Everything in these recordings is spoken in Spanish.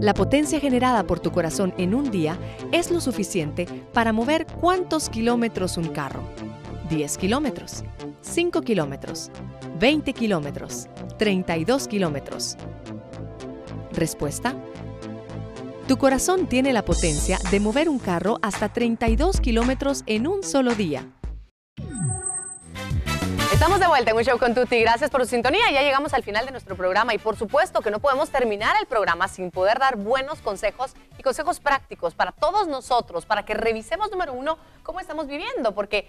La potencia generada por tu corazón en un día es lo suficiente para mover cuántos kilómetros un carro. 10 kilómetros, 5 kilómetros, 20 kilómetros, 32 kilómetros. Respuesta. Tu corazón tiene la potencia de mover un carro hasta 32 kilómetros en un solo día. Estamos de vuelta en un show con Tuti. Gracias por su sintonía. Ya llegamos al final de nuestro programa y por supuesto que no podemos terminar el programa sin poder dar buenos consejos y consejos prácticos para todos nosotros, para que revisemos, número uno, cómo estamos viviendo, porque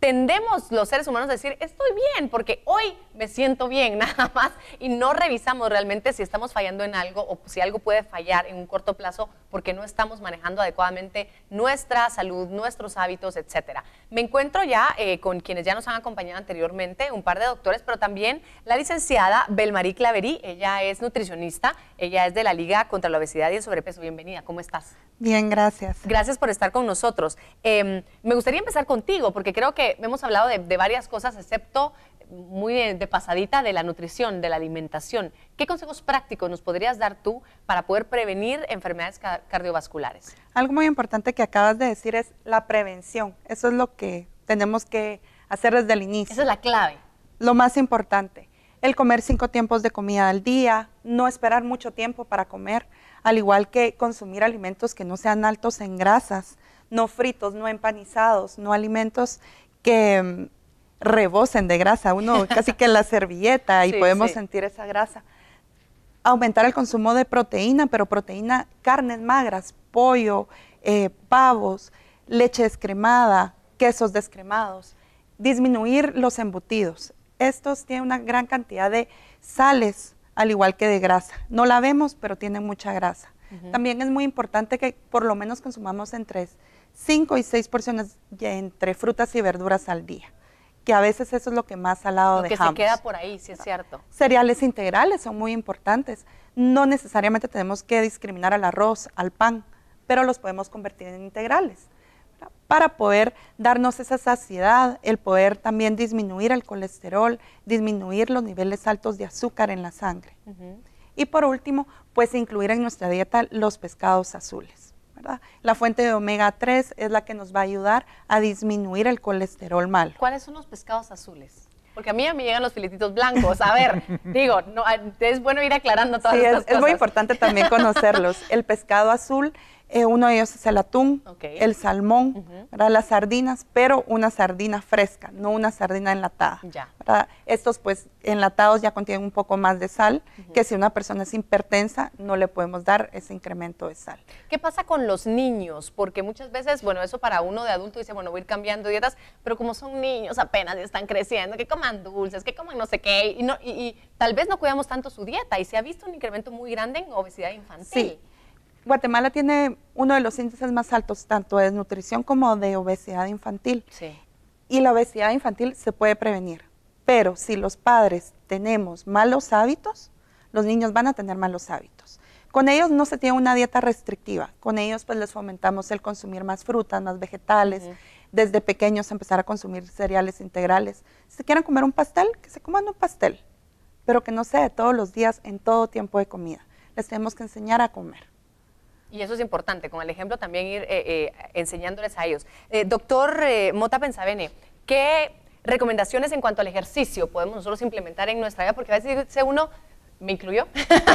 tendemos los seres humanos a decir, estoy bien, porque hoy me siento bien, nada más, y no revisamos realmente si estamos fallando en algo o si algo puede fallar en un corto plazo porque no estamos manejando adecuadamente nuestra salud, nuestros hábitos, etcétera. Me encuentro ya eh, con quienes ya nos han acompañado anteriormente, un par de doctores, pero también la licenciada Belmarí Claverí, ella es nutricionista, ella es de la Liga contra la Obesidad y el Sobrepeso. Bienvenida, ¿cómo estás? Bien, gracias. Gracias por estar con nosotros. Em, me gustaría empezar contigo, porque creo que hemos hablado de, varias cosas, excepto muy de, pasadita de la nutrición, de la alimentación. ¿Qué consejos prácticos nos podrías dar tú para poder prevenir enfermedades cardiovasculares? Algo muy importante que acabas de decir es la prevención. Eso es lo que tenemos que hacer desde el inicio. Esa es la clave. Lo más importante, el comer cinco tiempos de comida al día, no esperar mucho tiempo para comer al igual que consumir alimentos que no sean altos en grasas, no fritos, no empanizados, no alimentos que mm, rebosen de grasa, uno casi que la servilleta y podemos sentir esa grasa. Aumentar el consumo de proteína, pero proteína, carnes magras, pollo, eh, pavos, leche descremada, quesos descremados. Disminuir los embutidos. Estos tienen una gran cantidad de sales, al igual que de grasa. No la vemos, pero tiene mucha grasa. También es muy importante que por lo menos consumamos entre 5 y 6 porciones entre frutas y verduras al día, que a veces eso es lo que más salado lo dejamos. que se queda por ahí, sí es cierto. Cereales integrales son muy importantes. No necesariamente tenemos que discriminar al arroz, al pan, pero los podemos convertir en integrales para poder darnos esa saciedad, el poder también disminuir el colesterol, disminuir los niveles altos de azúcar en la sangre. Y por último, pues incluir en nuestra dieta los pescados azules. La fuente de omega 3 es la que nos va a ayudar a disminuir el colesterol malo. ¿Cuáles son los pescados azules? Porque a mí me llegan los filetitos blancos. A ver, digo, no, es bueno ir aclarando todas sí, estas es, es muy importante también conocerlos. El pescado azul eh, uno de ellos es el atún, el salmón, las sardinas, pero una sardina fresca, no una sardina enlatada. Estos pues enlatados ya contienen un poco más de sal, que si una persona es hipertensa no le podemos dar ese incremento de sal. ¿Qué pasa con los niños? Porque muchas veces, bueno, eso para uno de adulto dice, bueno, voy a ir cambiando dietas, pero como son niños apenas están creciendo, que coman dulces, que coman no sé qué, y, y, tal vez no cuidamos tanto su dieta y se ha visto un incremento muy grande en obesidad infantil. Sí. Guatemala tiene uno de los índices más altos tanto de nutrición como de obesidad infantil. Sí. Y la obesidad infantil se puede prevenir. Pero si los padres tenemos malos hábitos, los niños van a tener malos hábitos. Con ellos no se tiene una dieta restrictiva. Con ellos pues les fomentamos el consumir más frutas, más vegetales. Desde pequeños empezar a consumir cereales integrales. Si quieren comer un pastel, que se coman un pastel. Pero que no sea todos los días, en todo tiempo de comida. Les tenemos que enseñar a comer. Y eso es importante, con el ejemplo también ir eh, eh, enseñándoles a ellos. Eh, doctor Mota Pensavene, ¿qué recomendaciones en cuanto al ejercicio podemos nosotros implementar en nuestra vida? Porque a veces dice uno, me incluyó,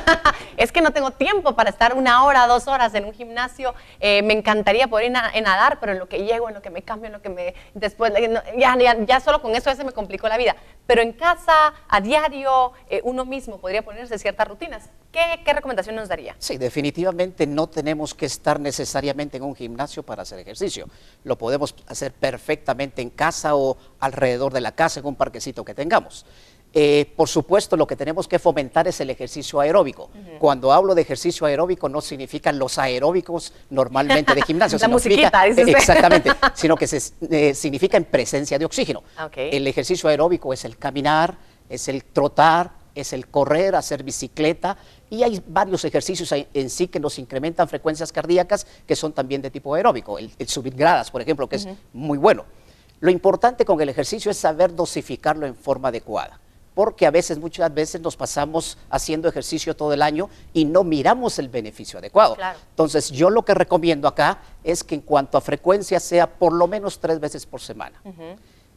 es que no tengo tiempo para estar una hora, dos horas en un gimnasio. Eh, me encantaría poder ir a, nadar, pero en lo que llego, en lo que me cambio, en lo que me... Después, ya, ya, solo con eso ese me complicó la vida. Pero en casa, a diario, eh, uno mismo podría ponerse ciertas rutinas. ¿Qué, ¿Qué recomendación nos daría? Sí, definitivamente no tenemos que estar necesariamente en un gimnasio para hacer ejercicio. Lo podemos hacer perfectamente en casa o alrededor de la casa, en un parquecito que tengamos. Eh, por supuesto, lo que tenemos que fomentar es el ejercicio aeróbico. Cuando hablo de ejercicio aeróbico, no significan los aeróbicos normalmente de gimnasio. La musiquita, Exactamente, sino que se, eh, significa en presencia de oxígeno. El ejercicio aeróbico es el caminar, es el trotar, es el correr, hacer bicicleta, y hay varios ejercicios en sí que nos incrementan frecuencias cardíacas que son también de tipo aeróbico. El, subir gradas, por ejemplo, que es muy bueno. Lo importante con el ejercicio es saber dosificarlo en forma adecuada porque a veces, muchas veces nos pasamos haciendo ejercicio todo el año y no miramos el beneficio adecuado. Claro. Entonces, yo lo que recomiendo acá es que en cuanto a frecuencia sea por lo menos tres veces por semana.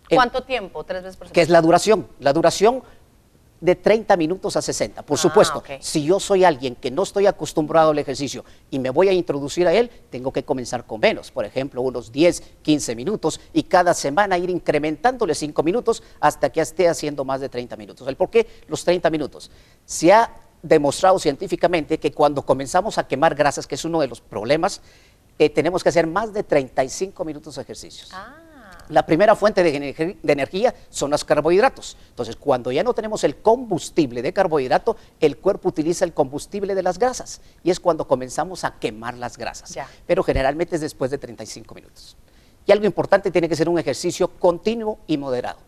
¿Cuánto tiempo? ¿Tres veces por semana? que es la duración. La duración de 30 minutos a 60. Por Ah, supuesto, si yo soy alguien que no estoy acostumbrado al ejercicio y me voy a introducir a él, tengo que comenzar con menos, por ejemplo, unos 10, 15 minutos y cada semana ir incrementándole 5 minutos hasta que esté haciendo más de 30 minutos. ¿El por qué los 30 minutos? Se ha demostrado científicamente que cuando comenzamos a quemar grasas, que es uno de los problemas, eh, tenemos que hacer más de 35 minutos de ejercicios. Ah, La primera fuente de, ener- de energía son los carbohidratos. Entonces, cuando ya no tenemos el combustible de carbohidrato, el cuerpo utiliza el combustible de las grasas. Y es cuando comenzamos a quemar las grasas. Ya. Pero generalmente es después de 35 minutos. Y algo importante tiene que ser un ejercicio continuo y moderado.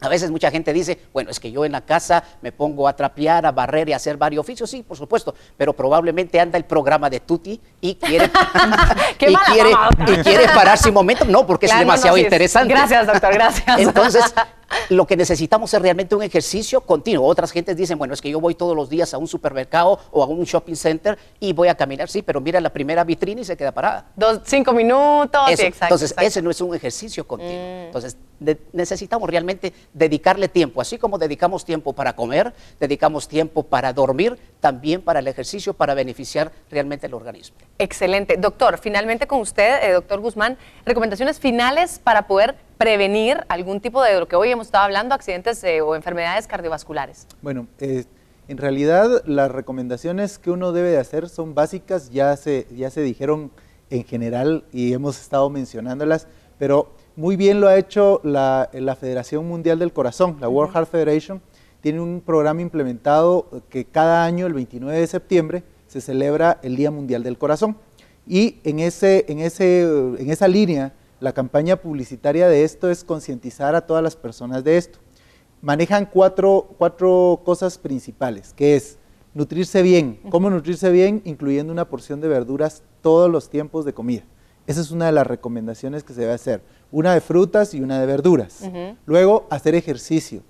A veces mucha gente dice, bueno, es que yo en la casa me pongo a trapear, a barrer y a hacer varios oficios, sí, por supuesto, pero probablemente anda el programa de Tuti y quiere, Qué y quiere, y pararse un momento, no, porque claro, es no, demasiado no, sí es- interesante. Gracias, doctor, gracias. Entonces, lo que necesitamos es realmente un ejercicio continuo. Otras gentes dicen, bueno, es que yo voy todos los días a un supermercado o a un shopping center y voy a caminar, sí, pero mira la primera vitrina y se queda parada. Dos, cinco minutos. Eso. sí, exacto, Entonces, exacto. ese no es un ejercicio continuo. Mm. Entonces, de- necesitamos realmente dedicarle tiempo. Así como dedicamos tiempo para comer, dedicamos tiempo para dormir, también para el ejercicio, para beneficiar realmente el organismo. Excelente. Doctor, finalmente con usted, eh, doctor Guzmán, recomendaciones finales para poder prevenir algún tipo de lo que hoy hemos estado hablando, accidentes eh, o enfermedades cardiovasculares. Bueno, eh, en realidad las recomendaciones que uno debe de hacer son básicas, ya se, ya se dijeron en general y hemos estado mencionándolas, pero muy bien lo ha hecho la, la Federación Mundial del Corazón, la World Heart Federation, tiene un programa implementado que cada año, el 29 de septiembre, se celebra el Día Mundial del Corazón. Y en, ese, en, ese, en esa línea, la campaña publicitaria de esto es concientizar a todas las personas de esto manejan cuatro, cuatro cosas principales, que es nutrirse bien. ¿Cómo nutrirse bien? Incluyendo una porción de verduras todos los tiempos de comida. Esa es una de las recomendaciones que se debe hacer. Una de frutas y una de verduras. Luego, hacer ejercicio.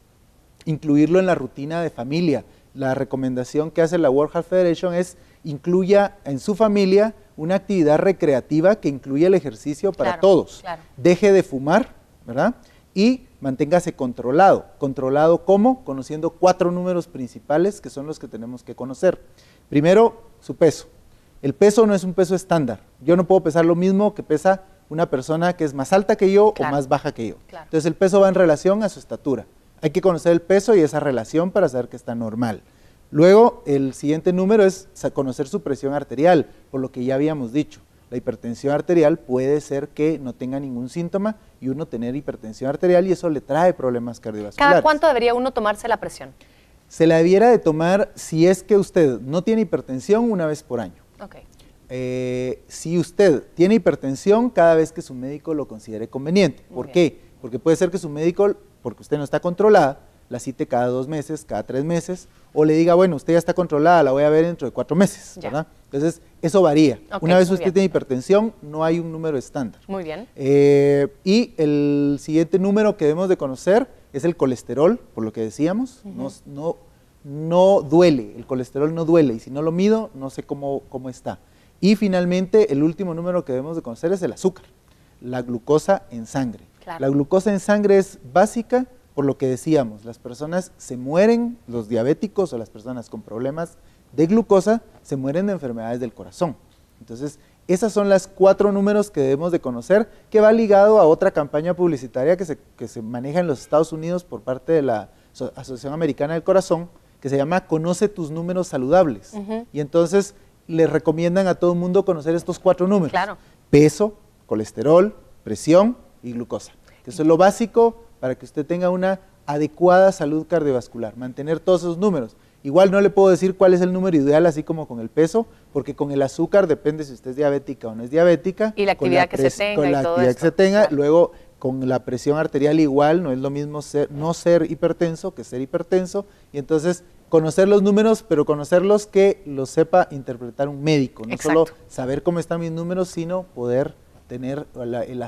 Incluirlo en la rutina de familia. La recomendación que hace la World Health Federation es incluya en su familia una actividad recreativa que incluya el ejercicio para Claro, todos. claro. Deje de fumar, ¿verdad? Y manténgase controlado. ¿Controlado cómo? Conociendo cuatro números principales que son los que tenemos que conocer. Primero, su peso. El peso no es un peso estándar. Yo no puedo pesar lo mismo que pesa una persona que es más alta que yo Claro. o más baja que yo. Entonces el peso va en relación a su estatura. Hay que conocer el peso y esa relación para saber que está normal. Luego, el siguiente número es conocer su presión arterial, por lo que ya habíamos dicho. La hipertensión arterial puede ser que no tenga ningún síntoma y uno tener hipertensión arterial y eso le trae problemas cardiovasculares. ¿Cada cuánto debería uno tomarse la presión? Se la debiera de tomar si es que usted no tiene hipertensión una vez por año. Ok. Eh, si usted tiene hipertensión cada vez que su médico lo considere conveniente. Muy ¿Por bien. qué? Porque puede ser que su médico, porque usted no está controlada, la cite cada dos meses, cada tres meses, o le diga, bueno, usted ya está controlada, la voy a ver dentro de cuatro meses, Ya. ¿verdad? Entonces, eso varía. Una vez usted bien. tiene hipertensión, no hay un número estándar. Muy bien. Eh, y el siguiente número que debemos de conocer es el colesterol, por lo que decíamos, no, no, no duele, el colesterol no duele, y si no lo mido, no sé cómo, cómo está. Y finalmente, el último número que debemos de conocer es el azúcar, la glucosa en sangre. Claro. La glucosa en sangre es básica, por lo que decíamos, las personas se mueren, los diabéticos o las personas con problemas de glucosa, se mueren de enfermedades del corazón. Entonces, esas son las cuatro números que debemos de conocer, que va ligado a otra campaña publicitaria que se, que se maneja en los Estados Unidos por parte de la So- Asociación Americana del Corazón, que se llama Conoce tus números saludables. Y entonces le recomiendan a todo el mundo conocer estos cuatro números. Claro. Peso, colesterol, presión y glucosa. Eso es lo básico para que usted tenga una adecuada salud cardiovascular, mantener todos esos números. Igual no le puedo decir cuál es el número ideal, así como con el peso, porque con el azúcar depende si usted es diabética o no es diabética. Y la actividad que se tenga Con la todo actividad esto, que se tenga, claro. luego con la presión arterial igual, no es lo mismo ser, no ser hipertenso que ser hipertenso, y entonces conocer los números, pero conocerlos que los sepa interpretar un médico, no solo saber cómo están mis números, sino poder tener la,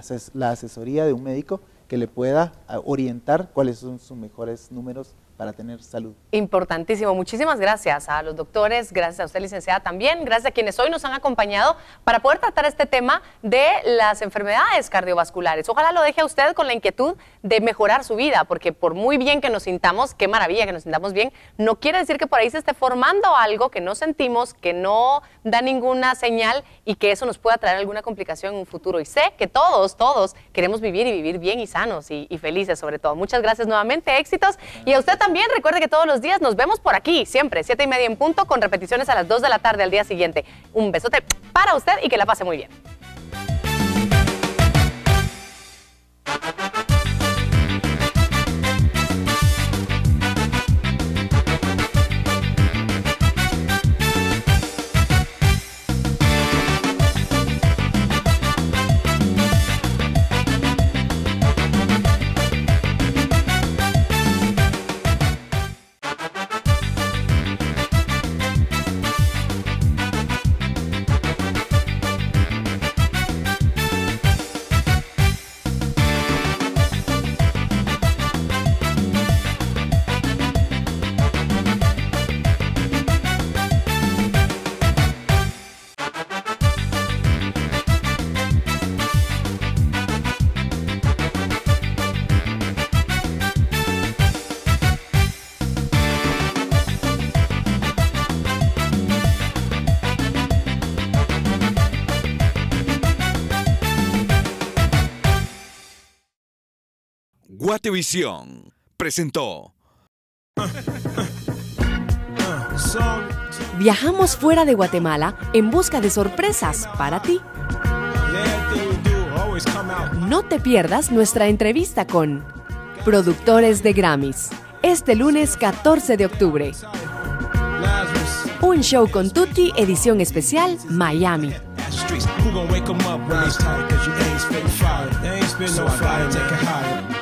asesoría de un médico que le pueda ah, orientar cuáles son sus mejores números para tener salud. Importantísimo. Muchísimas gracias a los doctores, gracias a usted, licenciada, también, gracias a quienes hoy nos han acompañado para poder tratar este tema de las enfermedades cardiovasculares. Ojalá lo deje a usted con la inquietud de mejorar su vida, porque por muy bien que nos sintamos, qué maravilla que nos sintamos bien, no quiere decir que por ahí se esté formando algo que no sentimos, que no da ninguna señal y que eso nos pueda traer alguna complicación en un futuro. Y sé que todos, todos queremos vivir y vivir bien y y, y felices sobre todo. Muchas gracias nuevamente, éxitos. Y a usted también, recuerde que todos los días nos vemos por aquí, siempre, siete y media en punto, con repeticiones a las 2 de la tarde al día siguiente. Un besote para usted y que la pase muy bien. Guatevisión presentó. Viajamos fuera de Guatemala en busca de sorpresas para ti. No te pierdas nuestra entrevista con productores de Grammys este lunes 14 de octubre. Un show con Tutti, edición especial Miami. Who gon' wake 'em up when it's tight? Cause you ain't spitting fire. They ain't spitting no fire.